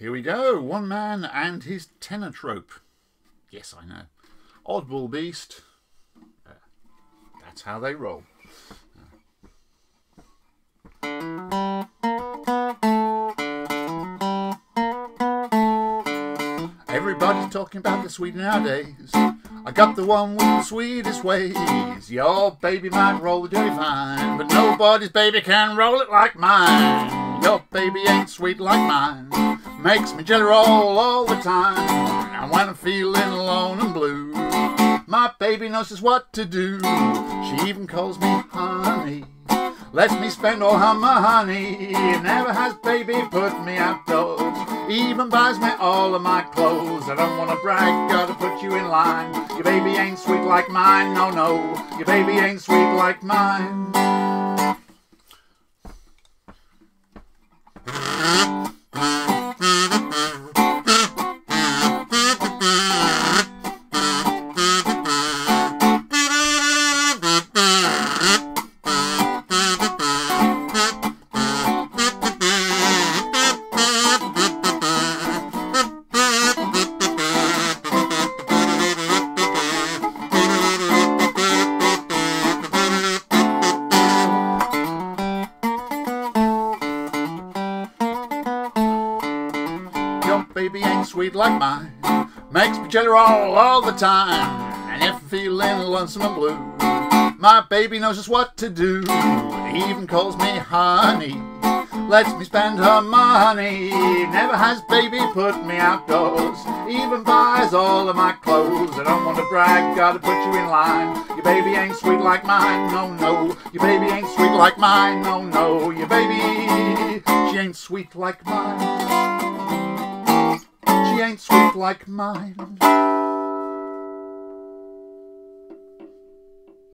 Here we go. One man and his tenor trope. Yes, I know. Oddball beast. Uh, that's how they roll. Everybody's talking about the Swede nowadays. I got the one with the sweetest ways. Your baby might roll the dirty fine, but nobody's baby can roll it like mine. Your baby ain't sweet like mine. Makes me jelly roll all the time. And when I'm feeling alone and blue, my baby knows just what to do. She even calls me honey. Lets me spend all her money. Never has baby put me outdoors. Even buys me all of my clothes. I don't wanna brag, gotta put you in line. Your baby ain't sweet like mine, no, no. Your baby ain't sweet like mine. Your baby ain't sweet like mine. Makes me jelly roll all the time. And if I'm feeling lonesome and blue, my baby knows just what to do. Even calls me honey. Lets me spend her money. Never has baby put me outdoors. Even buys all of my clothes. I don't want to brag, gotta put you in line. Your baby ain't sweet like mine, no, no. Your baby ain't sweet like mine, no, no. Your baby, she ain't sweet like mine. Ain't sweet like mine.